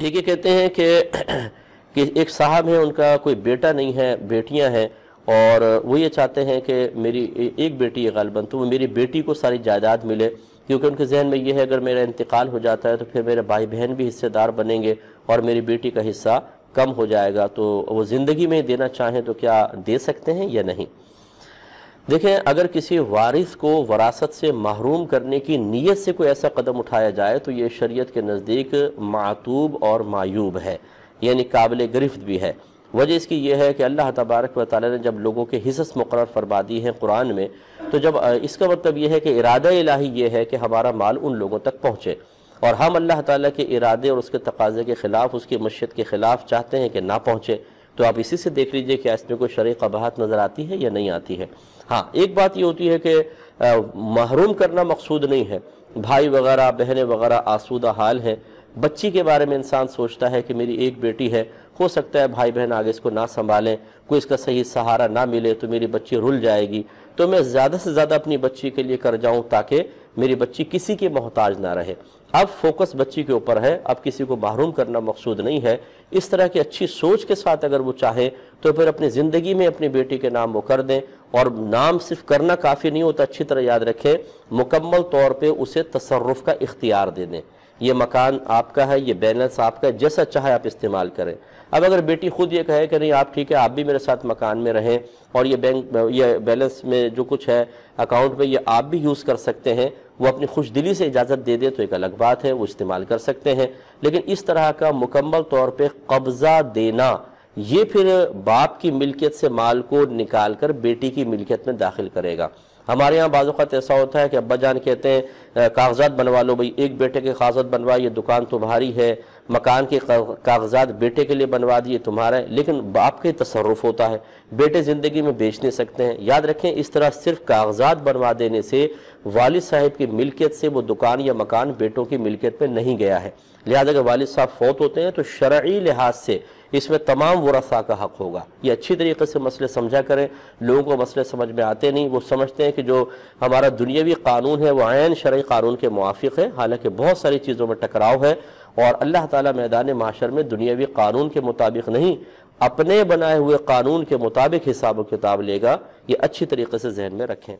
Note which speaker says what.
Speaker 1: ٹھیک ہے کہتے ہیں کہ کہ ایک صاحب ہیں، ان کا کوئی بیٹا نہیں ہے، بیٹیاں ہیں، اور وہ یہ چاہتے ہیں کہ میری ایک بیٹی ہے غالباً، تو وہ میری بیٹی کو ساری جائیداد ملے، کیونکہ ان کے ذہن میں یہ ہے، اگر میرا انتقال ہو جاتا ہے تو پھر میرے بھائی بہن بھی حصے دار بنیں گے اور میری بیٹی کا حصہ کم ہو جائے گا، تو وہ زندگی میں دینا چاہیں تو کیا دے سکتے ہیں یا نہیں؟ دیکھیں، اگر کسی وارث کو وراثت سے محروم کرنے کی نیت سے کوئی ایسا قدم اٹھایا جائے تو یہ شریعت کے نزدیک معتوب اور معیوب ہے یعنی قابل گرفت بھی ہے۔ وجہ اس کی یہ ہے کہ اللہ تبارک و تعالی نے جب لوگوں کے حصص مقرر فرما دی ہیں قرآن میں، تو جب اس کا مطلب یہ ہے کہ ارادہ الہی یہ ہے کہ ہمارا مال ان لوگوں تک پہنچے۔ اور ہم اللہ تعالیٰ کے ارادے اور اس کے تقاضے کے خلاف، اس کی مشیت کے خلاف چاہتے ہیں کہ نہ پہنچے۔ تو آپ اسی سے دیکھ لیجیے کہ اس میں کوئی شرعی قباحت نظر آتی ہے یا نہیں آتی ہے۔ ہاں ایک بات یہ ہوتی ہے کہ محروم کرنا مقصود نہیں ہے۔ بھائی وغیرہ، بہنیں وغیرہ آسودہ حال ہیں۔ بچی کے بارے میں انسان سوچتا ہے کہ میری ایک بیٹی ہے، ہو سکتا ہے بھائی بہن آگے اس کو نہ سنبھالیں، کوئی اس کا صحیح سہارا نہ ملے تو میری بچی رل جائے گی۔ تو میں زیادہ سے زیادہ اپنی بچی کے لیے کر جاؤں تاکہ میری بچی کسی کے محتاج نہ رہے۔ اب فوکس بچی کے اوپر ہے، اب کسی کو محروم کرنا مقصود نہیں ہے۔ اس طرح کی اچھی سوچ کے ساتھ اگر وہ چاہے، تو پھر اپنی زندگی میں اپنی بیٹی کے نام وہ کر دیں۔ اور نام صرف کرنا کافی نہیں ہوتا، اچھی طرح یاد رکھیں، مکمل طور پہ اسے تصرف کا اختیار دے دیں۔ یہ مکان آپ کا ہے، یہ بیلنس آپ کا ہے، جیسا چاہے آپ استعمال کریں۔ اب اگر بیٹی خود یہ کہے کہ نہیں، آپ ٹھیک ہے، آپ بھی میرے ساتھ مکان میں رہیں اور یہ بینک یہ بیلنس میں جو کچھ ہے اکاؤنٹ میں یہ آپ بھی یوز کر سکتے ہیں، وہ اپنی خوش دلی سے اجازت دے دے تو ایک الگ بات ہے، وہ استعمال کر سکتے ہیں۔ لیکن اس طرح کا مکمل طور پہ قبضہ دینا، یہ پھر باپ کی ملکیت سے مال کو نکال کر بیٹی کی ملکیت میں داخل کرے گا۔ ہمارے یہاں بعض اوقات ایسا ہوتا ہے کہ ابا جان کہتے ہیں کاغذات بنوا لو بھئی ایک بیٹے کے کاغذات بنوا، یہ دکان تمہاری ہے۔ مکان کے کاغذات بیٹے کے لیے بنوا دیے تمہارا ہے لیکن باپ کے تصرف ہوتا ہے۔ بیٹے زندگی میں بیچ نہیں سکتے ہیں۔ یاد رکھیں، اس طرح صرف کاغذات بنوا دینے سے والد صاحب کی ملکیت سے وہ دکان یا مکان بیٹوں کی ملکیت پہ نہیں گیا ہے۔ لہذا اگر والد صاحب فوت ہوتے ہیں تو شرعی لحاظ سے اس میں تمام ورثہ کا حق ہوگا۔ یہ اچھی طریقے سے مسئلے سمجھا کریں۔ لوگوں کو مسئلے سمجھ میں آتے نہیں۔ وہ سمجھتے ہیں کہ جو ہمارا دنیاوی قانون ہے، وہ عین شرعی قانون کے موافق ہے۔ حالانکہ بہت ساری چیزوں میں ٹکراؤ ہے۔ اور اللہ تعالیٰ میدان معاشر میں دنیاوی قانون کے مطابق نہیں، اپنے بنائے ہوئے قانون کے مطابق حساب و کتاب لے گا، یہ اچھی طریقے سے ذہن میں رکھیں۔